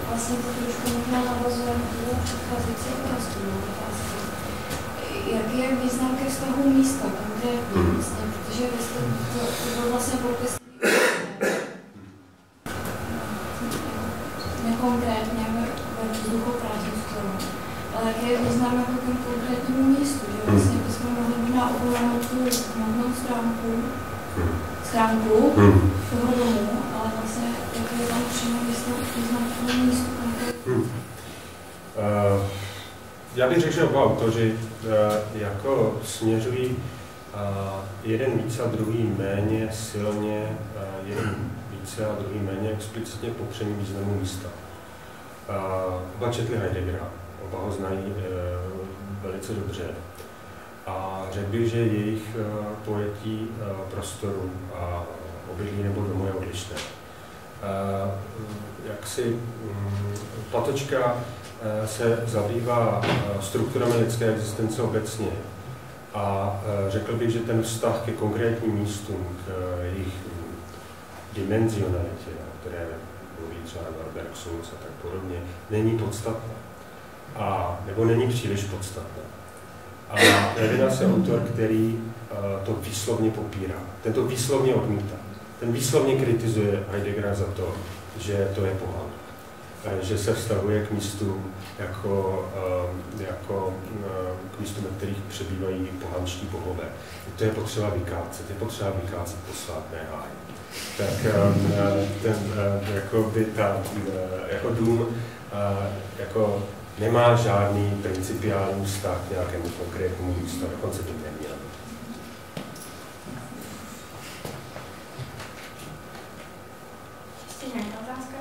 Vlastně to trošku možná navazuje na tu předcházející otázku. Jaký je význam ke vztahu místa konkrétně? Mhm. Vlastně, protože vy jste to, to byl vlastně popis nekonkrétně ve, vzduchoprázdnu skoro. Ale jaký je význam jako tomu konkrétnímu místu? Že vlastně bychom mohli možná ovládnout tu hmotnou stránku, Hmm. stránku Hmm. toho domu, ale vlastně jaký je tam přímo význam, tomu místu konkrétně. Hmm. Uh, já bych řekl, že oba autoři uh, jako směřují uh, jeden více a druhý méně silně, uh, jeden více a druhý méně explicitně popření významu místa. Uh, oba četli Heideggera, oba ho znají uh, velice dobře. A řekl bych, že jejich uh, pojetí uh, prostoru a obydlí nebo domu je odlišné. Uh, jak si Platočka uh, se zabývá strukturami lidské existence obecně a řekl bych, že ten vztah ke konkrétním místům, k jejich dimenzionalitě, které mluví třeba Norbert Souls a tak podobně, není podstatná. A, nebo není příliš podstatná. A Levinas je autor, který uh, to výslovně popírá. Ten to výslovně odmítá. Ten výslovně kritizuje Heideggera za to, že to je pohan. Eh, Že se vztahuje k místům jako, eh, jako eh, k místům, na kterých přebývají pohanští bohové. To je potřeba vykácet, je potřeba vykácet posvátné háje. Tak ten, jako by ta, jako dům jako nemá žádný principiální vztah k nějakému konkrétnímu místu, dokonce by neměl. Ještě nějaká otázka?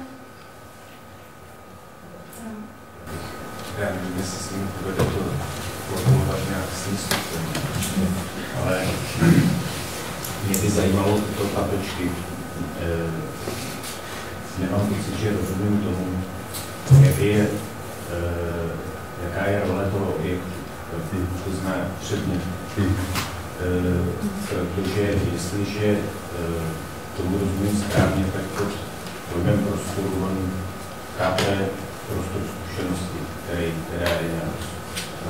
Ehm, Já nevím, jestli se mi povede to formulovat nějak smysluplně, ale mě zajímalo to tablečky. Eh, nemám pocit, že rozumím tomu, jak je, eh, jaká je role toho objektu, to znamená předmět. Eh, protože jestliže tomu rozumím správně, tak pod pojmem prostoru on chápe prostor zkušenosti, který, která je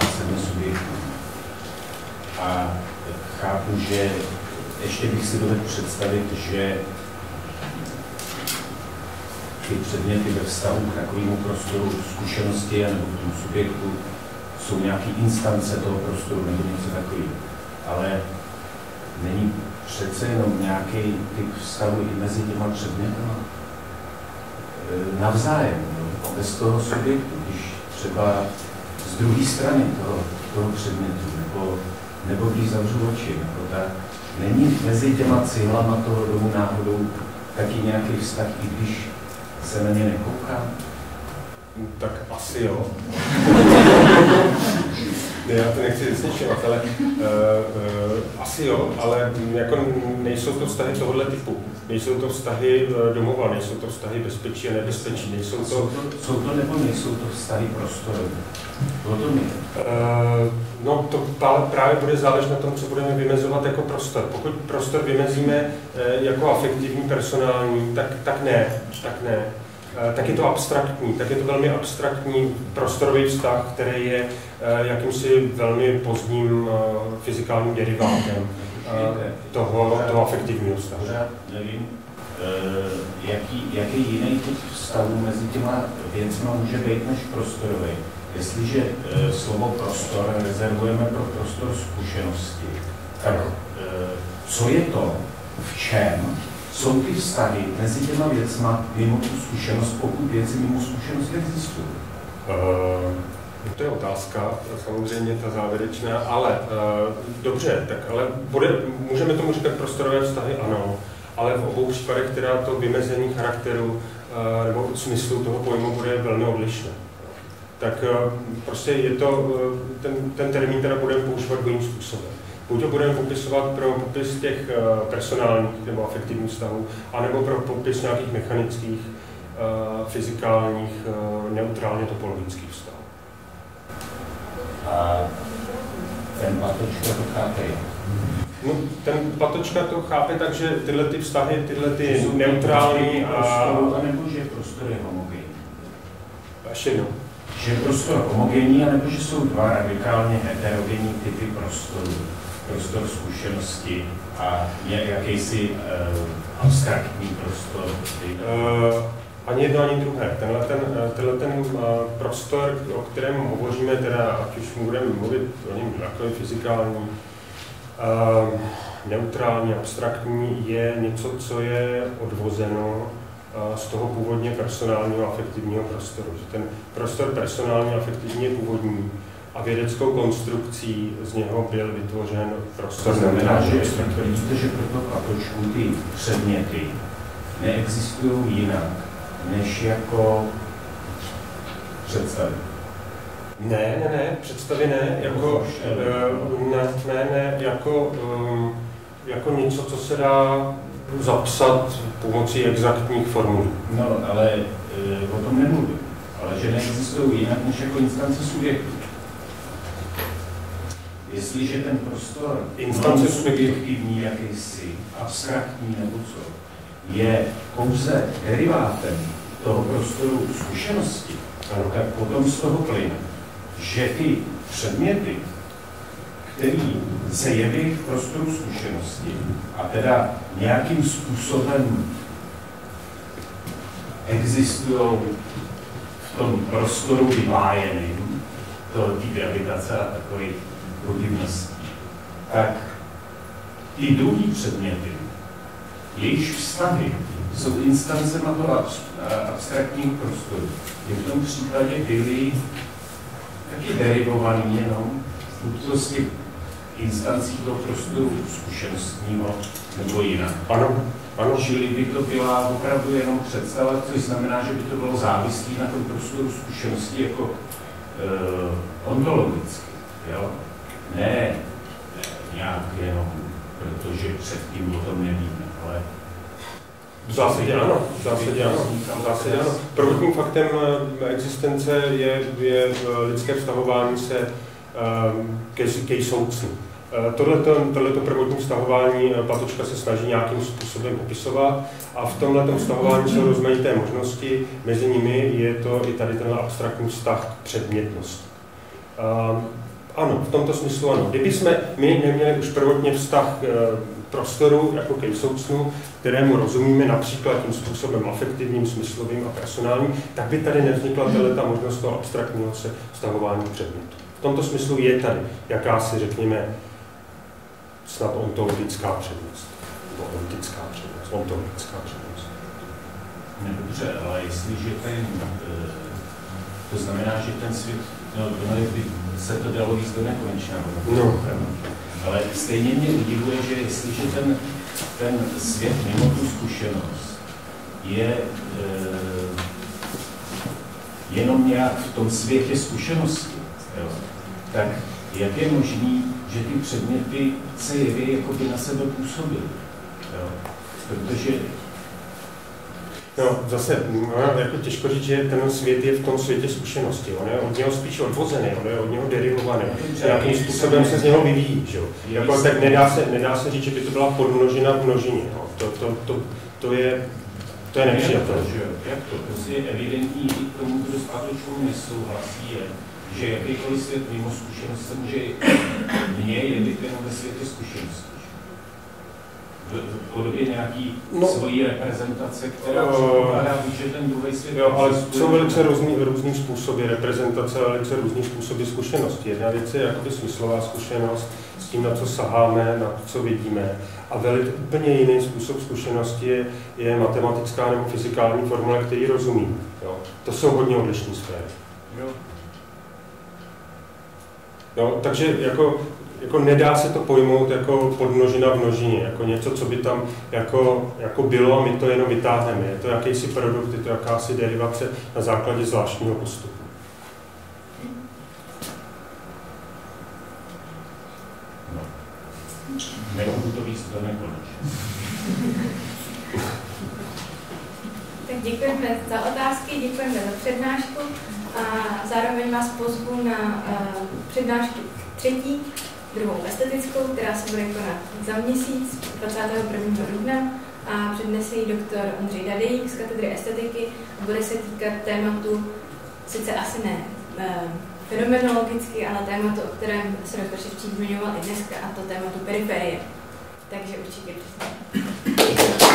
následně subjektu. A chápu, že ještě bych si dovedl představit, že ty předměty ve vztahu k takovému prostoru zkušenosti nebo k tomu subjektu jsou nějaké instance toho prostoru nebo něco takového. Ale není přece jenom nějaký typ vztahu i mezi těma předmětama e, navzájem, no, bez toho subjektu, když třeba z druhé strany toho, toho předmětu, nebo, nebo když zavřu oči, jako ta, není mezi těma cihlama toho domu náhodou taky nějaký vztah, i když se na ně nekoukám? Tak asi jo. Já to nechci zničovat, ale uh, uh, asi jo, ale jako nejsou to vztahy tohohle typu. Nejsou to vztahy uh, domova, nejsou to vztahy bezpečí a nebezpečí, nejsou to... Jsou to, jsou to nebo nejsou to vztahy prostorové? O tom je. Uh, no to právě bude záležet na tom, co budeme vymezovat jako prostor. Pokud prostor vymezíme uh, jako afektivní, personální, tak, tak ne, tak ne. Uh, tak je to abstraktní, tak je to velmi abstraktní prostorový vztah, který je uh, jakýmsi velmi pozdním uh, fyzikálním derivátem toho, toho afektivního vztahu. Nevím, eh, jaký, jaký jiný typ vztahu mezi těma věcma může být než prostorový. Jestliže eh, slovo prostor rezervujeme pro prostor zkušenosti, tak eh, co je to, v čem jsou ty vztahy mezi těma věcma mimo tu zkušenost, pokud věci mimo zkušenost existují? Uh, to je otázka, samozřejmě ta závěrečná, ale uh, dobře, tak ale bude, můžeme tomu říkat prostorové vztahy, ano, ale v obou případech teda to vymezení charakteru uh, nebo smyslu toho pojmu bude velmi odlišné. tak eh, prostě je to, eh, ten, ten termín teda budeme používat dvojím způsobem. Buď ho budeme popisovat pro popis těch eh, personálních nebo afektivních vztahů, anebo pro popis nějakých mechanických, fyzikálních, neutrálně topologických vztahů. A ten patočka to chápe No, ten patočka to chápe tak, že tyhle ty vztahy, tyhle ty neutrální a... Prostoru, anebo že prostor je homogenní. Ještě jednou. Že je prostor homogenní, anebo že jsou dva radikálně heterogenní typy prostoru. Prostor zkušenosti a jakýsi uh, abstraktní prostor. Uh, ani jedno, ani druhé. Tenhle ten, eh, tenhle ten prostor, o kterém hovoříme, teda ať už budeme mluvit o něm jako fyzikální, neutrální, abstraktní, je něco, co je odvozeno z toho původně personálního afektivního prostoru. Že ten prostor personálně afektivní je původní a vědeckou konstrukcí z něho byl vytvořen prostor. To znamená, že tvrdíte, že pro to patočku ty předměty neexistují jinak, než jako představy. Ne, ne, ne, představy ne, jako, uh, ne, ne, ne, jako, um, jako něco, co se dá zapsat pomocí exaktních formulí. No, ale e, o tom nemluvím. Ale že neexistují jinak než jako instance subjektu. Jestliže ten prostor instance subjektivní, jakýsi, abstraktní nebo co, je pouze derivátem toho prostoru zkušenosti, ano. tak potom z toho plyne, že ty předměty, který se jeví v prostoru zkušenosti a teda nějakým způsobem existují v tom prostoru vymájeným, to ty gravitace a takových podivností, tak ty druhý předměty, jejichž vztahy jsou instancema toho abstraktního prostoru, je v tom případě byly taky derivovaný jenom z těch instancí toho prostoru zkušenostního nebo jinak. Ano, ano. Čili by to byla opravdu jenom představa, což znamená, že by to bylo závislé na tom prostoru zkušenosti jako uh, ontologicky. Jo? Ne, nějak jenom, protože předtím o tom nevíme, ale v zásadě ano, v zásadě ano. V zásadě ano. Prvotním faktem eh, existence je, je eh, lidské vztahování se ke, ke soucnu. Eh, tohleto, tohleto prvotní vztahování Patočka se snaží nějakým způsobem popisovat a v tomhle vztahování jsou rozmanité možnosti, mezi nimi je to i tady ten abstraktní vztah k předmětnosti. Ano, v tomto smyslu ano. Kdyby jsme my neměli už prvotně vztah k prostoru jako ke soucnu, kterému rozumíme například tím způsobem afektivním, smyslovým a personálním, tak by tady nevznikla ta možnost toho abstraktního se vztahování předmětu. V tomto smyslu je tady jakási, řekněme, snad ontologická přednost. Nebo ontická přednost, ontologická přednost. Ne, dobře, ale jestliže ten, eh, to znamená, že ten svět, no by se to dalo víc do nekonečna, no. ale stejně mě udivuje, že jestliže ten, ten svět mimo tu zkušenost je e, jenom nějak v tom světě zkušenosti, jo, tak jak je možný, že ty předměty se jeví, jako by na sebe působily. Protože No, zase, no, jako těžko říct, že ten svět je v tom světě zkušenosti. On je od něho spíš odvozený, on je od něho derivovaný. Nějakým způsobem se z něho vyvíjí. Že? Jako, tak nedá se, nedá se říct, že by to byla podmnožina v množině. No. To, to, to, to, je, to je nepřijatelné. Jak to? Prostě je evidentní k tomu, kdo s Patočkou nesouhlasí, je, že jakýkoliv svět mimo zkušenost se může mě jevit jenom ve světě zkušenosti. V podobě nějaký no, svojí reprezentace, která uh, předpokládá, že ten druhý svět Jo, ale jsou velice různý, různý způsoby reprezentace a velice různý způsoby zkušenosti. Jedna věc je jakoby smyslová zkušenost s tím, na co saháme, na co vidíme. A velice úplně jiný způsob zkušenosti je, je matematická nebo fyzikální formule, který rozumí. Jo. To jsou hodně odlišné sféry. Jo. Jo, takže jako, jako nedá se to pojmout jako podmnožina v množině, jako něco, co by tam jako, jako bylo a my to jenom vytáhneme. Je to jakýsi produkt, je to jakási derivace na základě zvláštního postupu. No. Nebudu to víc do Tak děkujeme za otázky, děkujeme za přednášku a zároveň vás pozvu na eh, přednášku třetí, druhou estetickou, která se bude konat za měsíc, 21. dubna a přednese ji doktor Ondřej Dadej z katedry estetiky a bude se týkat tématu, sice asi ne uh, fenomenologicky, ale tématu, o kterém se doktor Ševčík zmiňoval i dneska, a to tématu periferie. Takže určitě přesně.